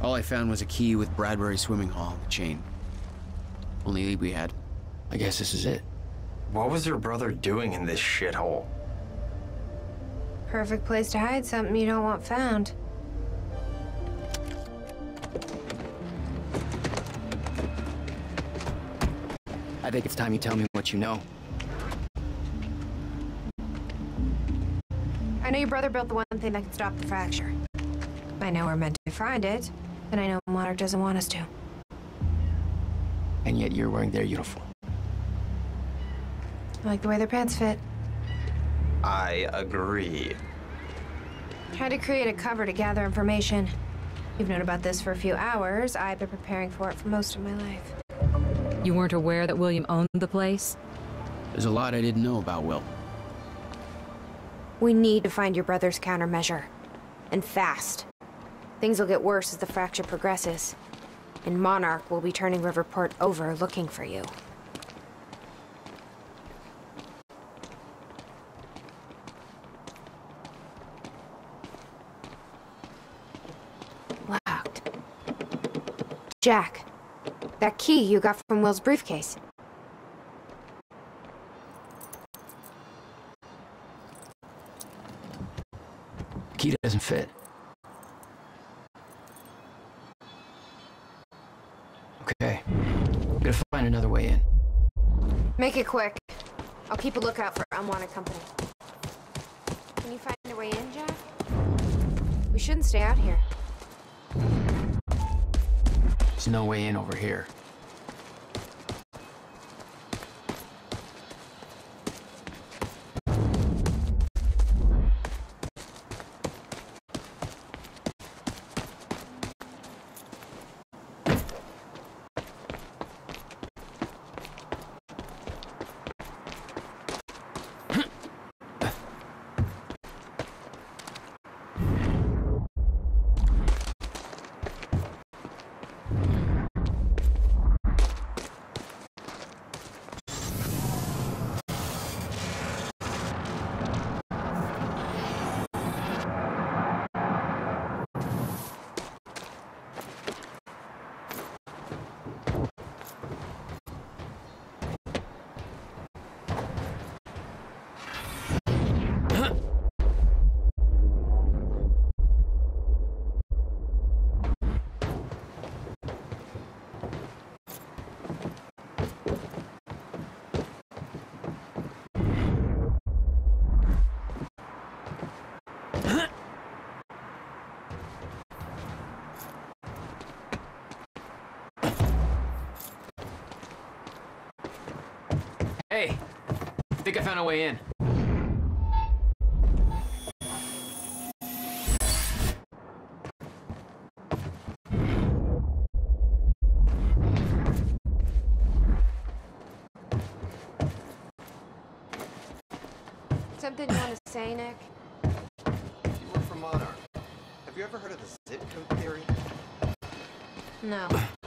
All I found was a key with Bradbury Swimming Hall on the chain. Only lead we had. I guess this is it. What was your brother doing in this shithole? Perfect place to hide something you don't want found. I think it's time you tell me what you know. I know your brother built the one thing that can stop the fracture. I know we're meant to find it, and I know Monarch doesn't want us to. And yet you're wearing their uniform. I like the way their pants fit. I agree. Tried to create a cover to gather information. You've known about this for a few hours. I've been preparing for it for most of my life. You weren't aware that William owned the place? There's a lot I didn't know about Will. We need to find your brother's countermeasure. And fast. Things will get worse as the fracture progresses. And Monarch will be turning Riverport over looking for you. Locked. Jack, that key you got from Will's briefcase. Key doesn't fit. Okay. Gotta find another way in. Make it quick. I'll keep a lookout for unwanted company. Can you find a way in, Jack? We shouldn't stay out here. There's no way in over here. Found a way in. Something you want to say, Nick? You work for Monarch. Have you ever heard of the zip code theory? No.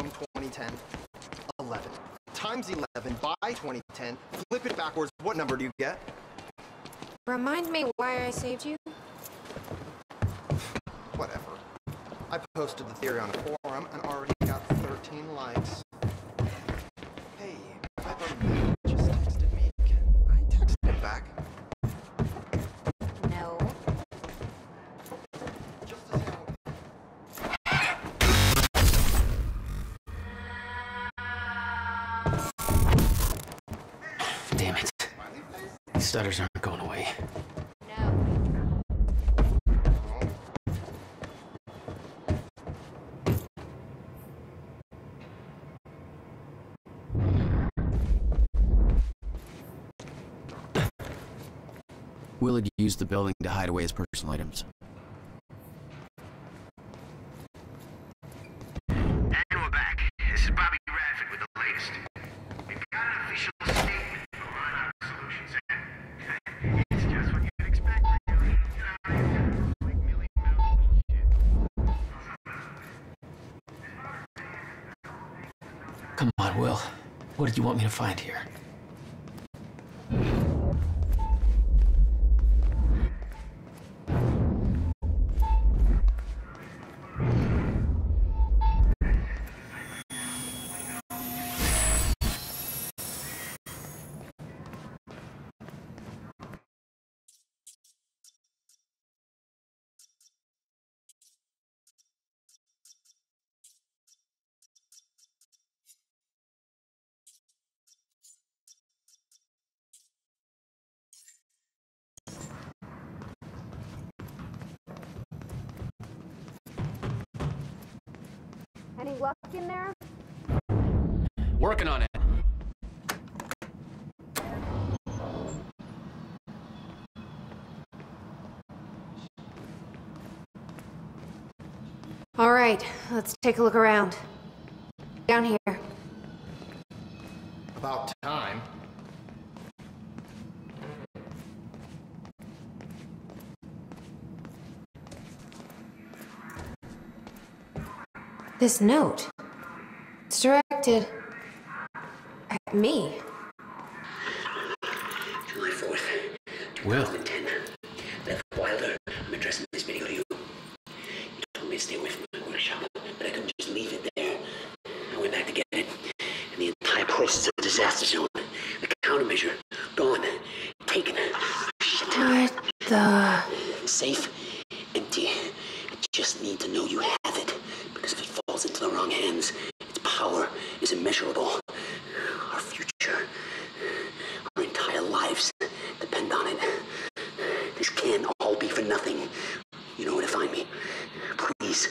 from 2010, 11. Times 11 by 2010. Flip it backwards. What number do you get? Remind me why I saved you? Whatever. I posted the theory on a forum and already got These stutters aren't going away. Will had used the building to hide away his personal items. Come on, Will. What did you want me to find here? In there? Working on it. All right, let's take a look around. Down here. About time. This note. It's directed at uh, me. July 4th, Will. 2010. Beth Wilder, I'm addressing this video to you. You told me to stay away from my workshop, but I couldn't just leave it there. I went back to get it, and the entire place is a disaster zone. The countermeasure, gone, taken. Shit. What the... Safe, empty. I just need to know you have it, because if it falls into the wrong hands, its power is immeasurable. Our future, our entire lives depend on it. This can't all be for nothing. You know where to find me. Please,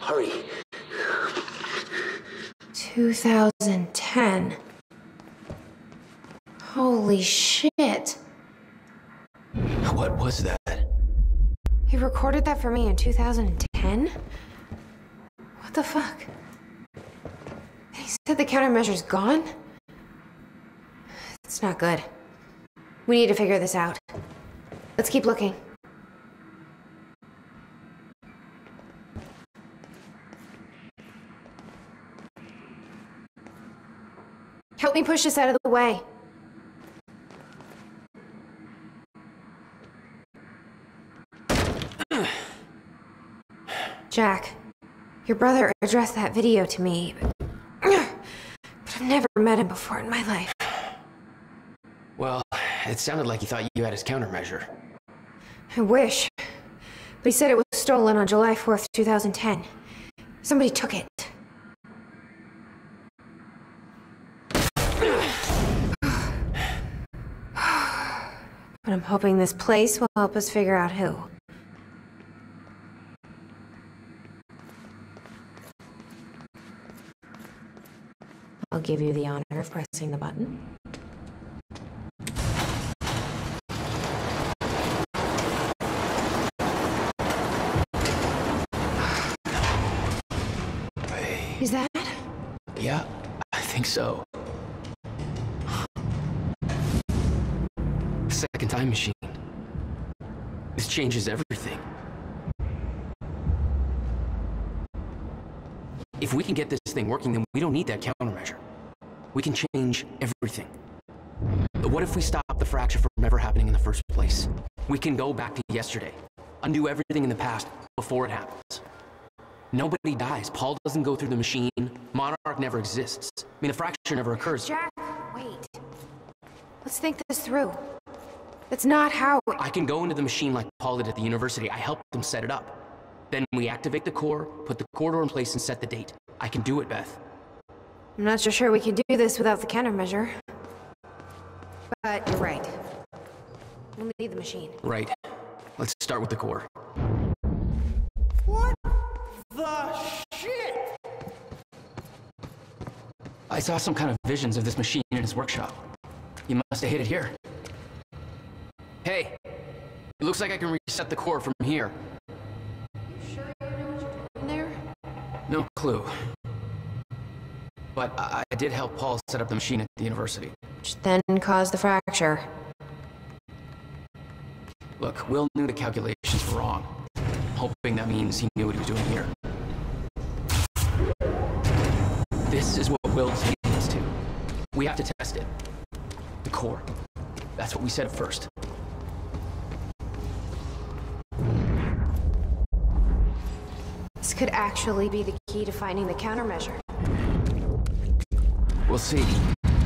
hurry. 2010. Holy shit. What was that? He recorded that for me in 2010? What the fuck? He said the countermeasure's gone? It's not good. We need to figure this out. Let's keep looking. Help me push this out of the way. Jack, your brother addressed that video to me, but, but I've never met him before in my life. Well, it sounded like he thought you had his countermeasure. I wish. But he said it was stolen on July 4th, 2010. Somebody took it. But I'm hoping this place will help us figure out who. I'll give you the honor of pressing the button. Is that? Yeah, So. Second time machine. This changes everything. If we can get this thing working, then we don't need that countermeasure. We can change everything. But what if we stop the fracture from ever happening in the first place? We can go back to yesterday, undo everything in the past before it happens. Nobody dies. Paul doesn't go through the machine. Monarch never exists. I mean, the fracture never occurs. Jack, wait. Let's think this through. That's not how. I can go into the machine like Paul did at the university. I helped them set it up. Then we activate the core, put the corridor in place, and set the date. I can do it, Beth. I'm not so sure we can do this without the countermeasure. But you're right. We'll need the machine. Right. Let's start with the core. I saw some kind of visions of this machine in his workshop. He must have hid it here. Hey, it looks like I can reset the core from here. You sure you know what you're doing there? No clue. But I, I did help Paul set up the machine at the university. Which then caused the fracture. Look, Will knew the calculations were wrong. hoping that means he knew what he was doing here. Is what Will's leading us to. We have to test it. The core. That's what we said first. This could actually be the key to finding the countermeasure. We'll see.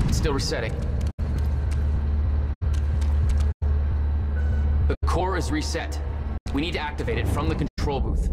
It's still resetting. The core is reset. We need to activate it from the control booth.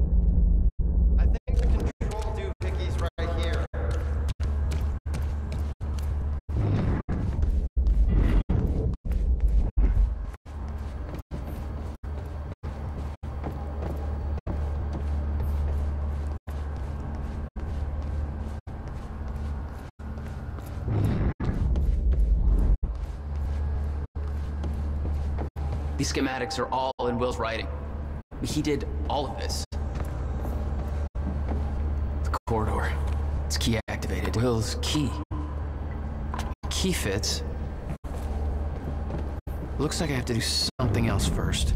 These schematics are all in Will's writing. He did all of this. The corridor. It's key activated. Will's key. Key fits. Looks like I have to do something else first.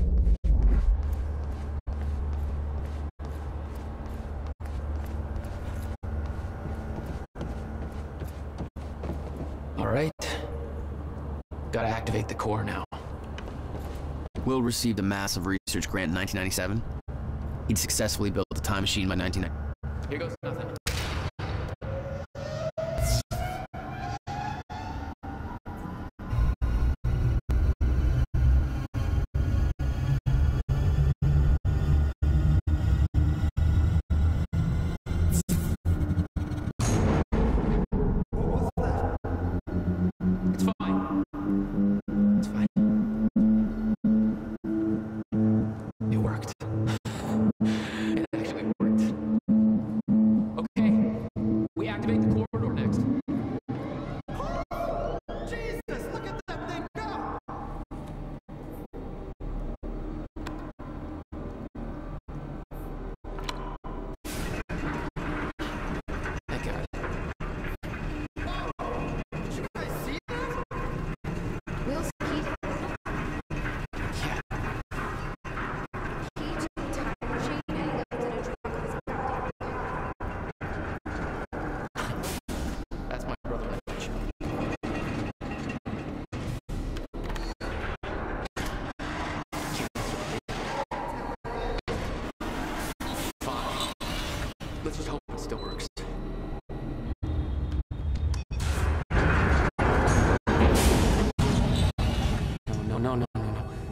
All right. Gotta activate the core now. Will received a massive research grant in 1997. He'd successfully built the time machine by 1990. Here goes nothing.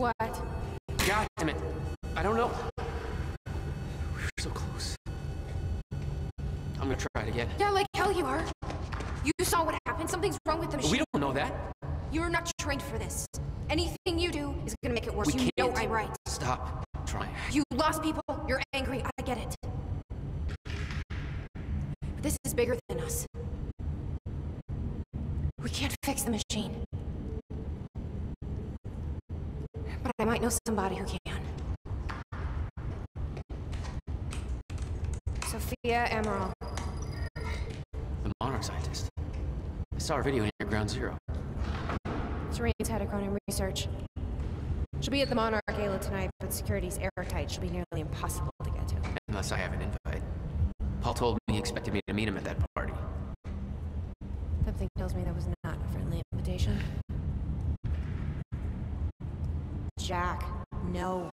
What? God damn it. I don't know. We were so close. I'm gonna try it again. Yeah, like hell you are. You saw what happened. Something's wrong with the machine. We don't know that. You're not trained for this. Anything you do is gonna make it worse. We you know can't. I'm right. Stop trying. You lost people. You're angry. I get it. But this is bigger than us. We can't fix the machine. But I might know somebody who can. Sofia Amaral. The Monarch scientist. I saw her video near Ground Zero. Serene's had a chronon research. She'll be at the Monarch Gala tonight, but security's airtight. She'll be nearly impossible to get to. Unless I have an invite. Paul told me he expected me to meet him at that party. Something tells me that was not a friendly invitation. Jack, no.